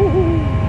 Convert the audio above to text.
Woohoo!